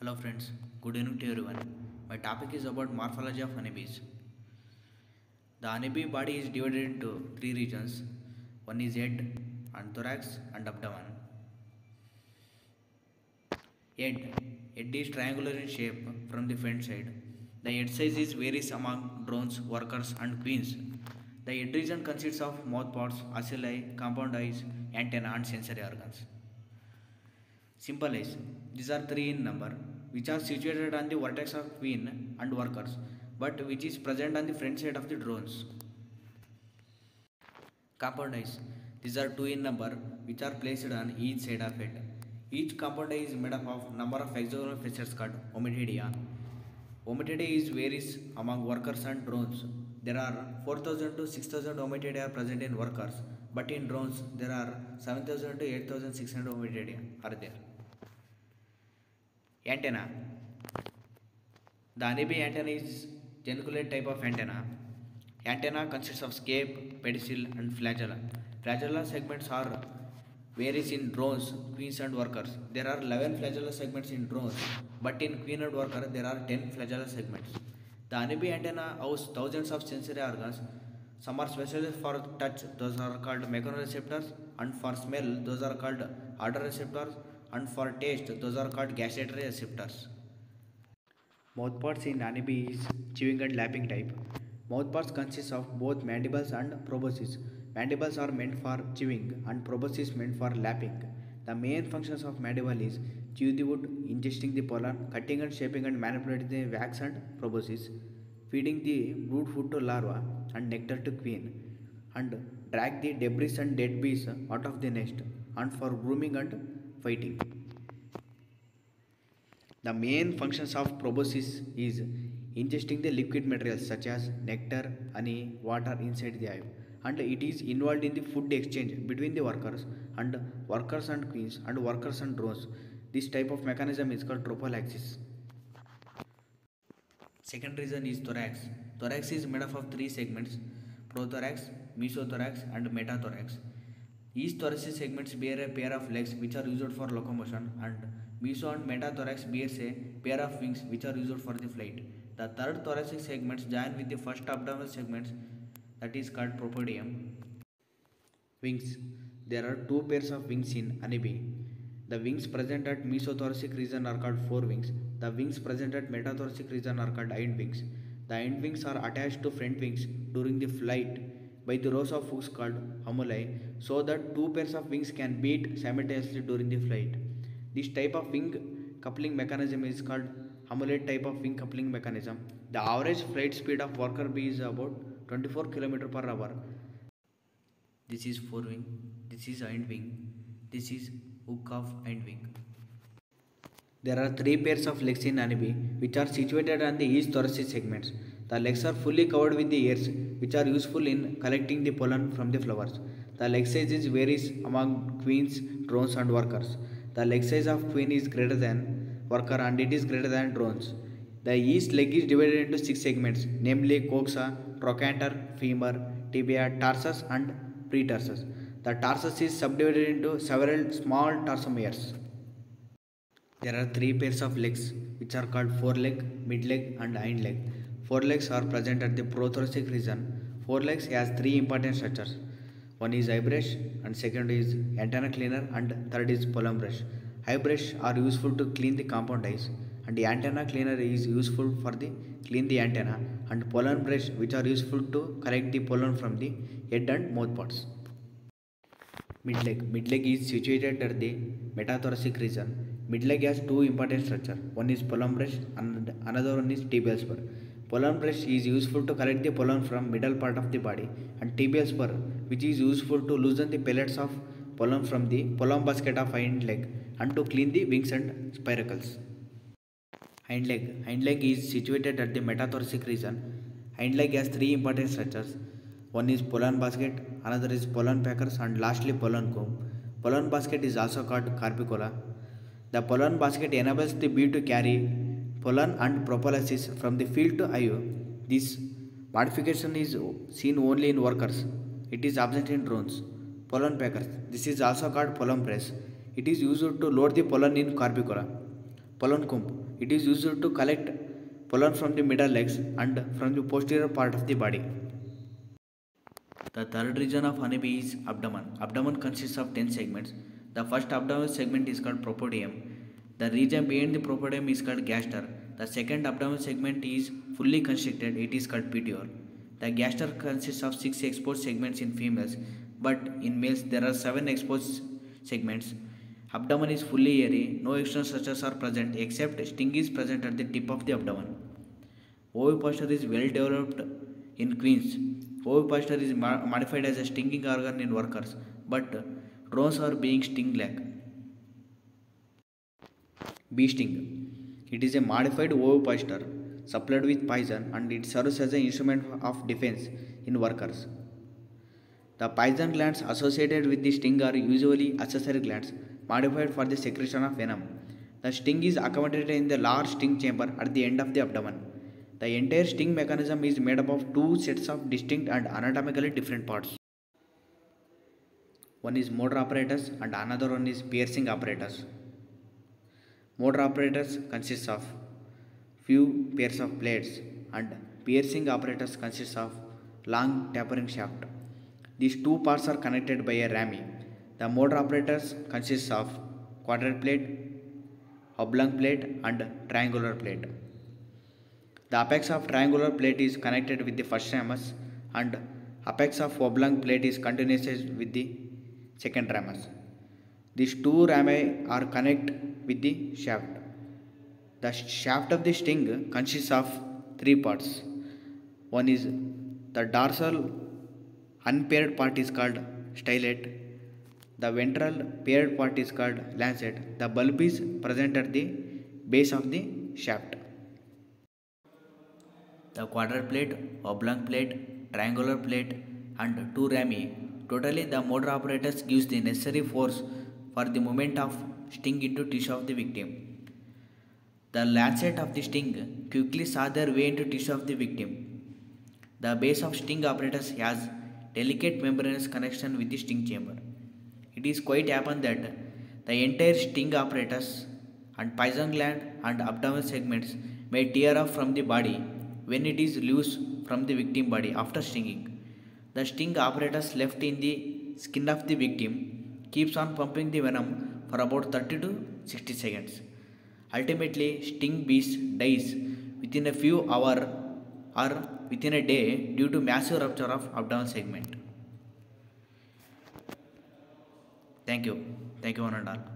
Hello friends, good evening to everyone. My topic is about morphology of honeybees. The honeybee body is divided into three regions. One is head and thorax and abdomen. Head. Head is triangular in shape from the front side. The head size is varies among drones, workers and queens. The head region consists of mouth parts, ocelli, compound eyes, antenna and sensory organs. Simple eyes. These are three in number, which are situated on the vertex of queen and workers, but which is present on the front side of the drones. Compound eyes. These are two in number, which are placed on each side of it. Each compound eye is made up of number of hexagonal features called ommatidia. Ommatidia is varies among workers and drones. There are 4000 to 6000 ommatidia present in workers, but in drones there are 7000 to 8600 ommatidia are there. Antenna. The honeybee antenna is geniculate type of antenna. Antenna consists of scape, pedicel and flagella. Flagella segments are varies in drones, queens and workers. There are 11 flagella segments in drones, but in queen and worker there are 10 flagella segments. The honeybee antenna house thousands of sensory organs. Some are specially for touch, those are called mechanoreceptors, and for smell, those are called odor receptors, and for taste, those are called gustatory receptors. Mouthparts in honeybee is chewing and lapping type. Mouthparts consist of both mandibles and proboscis. Mandibles are meant for chewing and proboscis meant for lapping. The main functions of mandible is chew the wood, ingesting the pollen, cutting and shaping and manipulating the wax and proboscis, feeding the brood food to larva and nectar to queen, and drag the debris and dead bees out of the nest, and for grooming and fighting. The main functions of proboscis is ingesting the liquid materials such as nectar, honey, water inside the hive and it is involved in the food exchange between the workers and workers and queens and workers and drones. This type of mechanism is called trophallaxis. Second reason is thorax. Thorax is made up of three segments prothorax, mesothorax and metathorax. Each thoracic segments bear a pair of legs which are used for locomotion and meso and metathorax bears a pair of wings which are used for the flight. The third thoracic segments join with the first abdominal segments that is called propodeum. Wings. There are two pairs of wings in honeybee. The wings present at mesothoracic region are called forewings. The wings present at metathoracic region are called hind wings. The hind wings are attached to front wings during the flight by the rows of hooks called hamuli so that two pairs of wings can beat simultaneously during the flight. This type of wing coupling mechanism is called hamulate type of wing coupling mechanism. The average flight speed of worker bee is about 24 km per hour. This is forewing, this is hind wing, this is hook hind wing. There are three pairs of legs in honeybee which are situated on the east thoracic segments. The legs are fully covered with the hairs which are useful in collecting the pollen from the flowers. The leg size varies among queens, drones and workers. The leg size of queen is greater than worker and it is greater than drones. The east leg is divided into six segments namely coxa, trochanter, femur, tibia, tarsus and pretarsus. The tarsus is subdivided into several small tarsomeres. There are three pairs of legs which are called foreleg, mid-leg and hind leg. Forelegs are present at the prothoracic region. Forelegs has three important structures. One is eye brush and second is antenna cleaner and third is pollen brush. Eye brush are useful to clean the compound eyes and the antenna cleaner is useful for the clean the antenna and pollen brush which are useful to collect the pollen from the head and mouth parts. Midleg. Midleg is situated at the metathoracic region. Midleg has two important structures. One is pollen brush and another one is tibial spur. Pollen brush is useful to collect the pollen from middle part of the body and tibial spur which is useful to loosen the pellets of pollen from the pollen basket of hind leg and to clean the wings and spiracles. Hind leg. Hind leg is situated at the metathoracic region. Hind leg has three important structures. One is pollen basket, another is pollen packers and lastly pollen comb. Pollen basket is also called corbicula. The pollen basket enables the bee to carry pollen and propolis from the field to hive. This modification is seen only in workers. It is absent in drones. Pollen packers. This is also called pollen press. It is used to load the pollen in corbicula. pollen comb. It is used to collect pollen from the middle legs and from the posterior part of the body. The third region of honeybee is abdomen. Abdomen consists of 10 segments. The first abdominal segment is called propodeum. The region behind the propodeum is called gaster. The second abdominal segment is fully constricted. It is called petiole. The gaster consists of 6 exposed segments in females, but in males there are 7 exposed segments. Abdomen is fully hairy, No external structures are present except sting is present at the tip of the abdomen. Ovipositor is well developed in queens. Ovipositor is modified as a stinging organ in workers, but drones are being sting lack. Bee sting. It is a modified ovipositor supplied with poison and it serves as an instrument of defense in workers. The poison glands associated with the sting are usually accessory glands modified for the secretion of venom. The sting is accommodated in the large sting chamber at the end of the abdomen. The entire sting mechanism is made up of two sets of distinct and anatomically different parts. One is motor apparatus and another one is piercing apparatus. Motor apparatus consists of few pairs of blades and piercing apparatus consists of long tapering shaft. These two parts are connected by a rami. The motor apparatus consists of quadrant plate, oblong plate and triangular plate. The apex of triangular plate is connected with the first ramus and apex of oblong plate is continuous with the second ramus. These two rami are connect with the shaft. The shaft of the sting consists of three parts. One is the dorsal unpaired part is called stylet. The ventral paired part is called lancet. The bulb is present at the base of the shaft. The quadrant plate, oblong plate, triangular plate, and two rami. Totally, the motor apparatus gives the necessary force for the movement of sting into tissue of the victim. The lancet of the sting quickly saw their way into tissue of the victim. The base of sting apparatus has delicate membranous connection with the sting chamber. It is quite happen that the entire sting apparatus and poison gland and abdominal segments may tear off from the body when it is loose from the victim body after stinging. The sting apparatus left in the skin of the victim keeps on pumping the venom for about 30 to 60 seconds. Ultimately, sting beast dies within a few hours or within a day due to massive rupture of abdominal segment. Thank you. Thank you one and all.